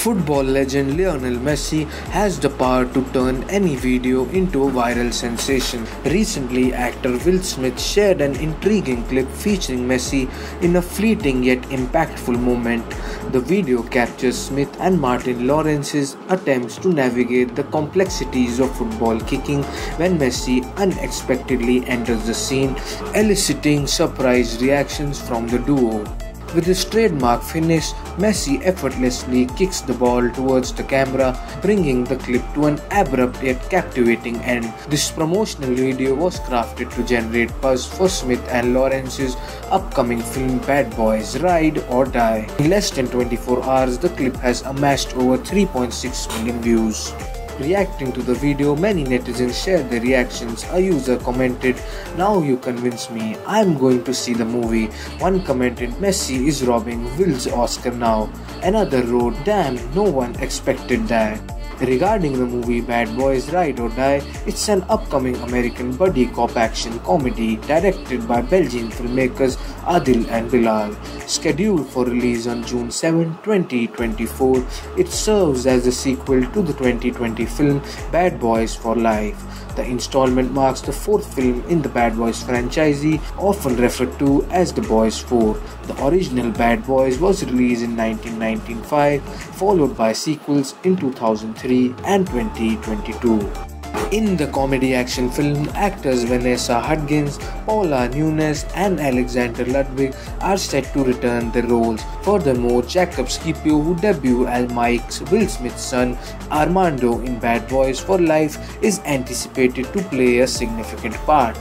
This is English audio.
Football legend Lionel Messi has the power to turn any video into a viral sensation. Recently, actor Will Smith shared an intriguing clip featuring Messi in a fleeting yet impactful moment. The video captures Smith and Martin Lawrence's attempts to navigate the complexities of football kicking when Messi unexpectedly enters the scene, eliciting surprise reactions from the duo. With his trademark finish, Messi effortlessly kicks the ball towards the camera, bringing the clip to an abrupt yet captivating end. This promotional video was crafted to generate buzz for Smith and Lawrence's upcoming film Bad Boys Ride or Die. In less than 24 hours, the clip has amassed over 3.6 million views. Reacting to the video, many netizens shared their reactions. A user commented, Now you convince me, I'm going to see the movie. One commented, Messi is robbing Will's Oscar now. Another wrote, Damn, no one expected that. Regarding the movie Bad Boys Ride or Die, it's an upcoming American buddy cop action comedy directed by Belgian filmmakers Adil and Bilal. Scheduled for release on June 7, 2024, it serves as a sequel to the 2020 film Bad Boys for Life. The installment marks the fourth film in the Bad Boys franchise, often referred to as The Boys 4. The original Bad Boys was released in 1995, followed by sequels in 2003 and 2022. In the comedy action film, actors Vanessa Hudgens, Paola Núñez, and Alexander Ludwig are set to return their roles. Furthermore, Jacob Scipio, who debuted as Mike's Will Smith's son Armando in Bad Boys for Life, is anticipated to play a significant part.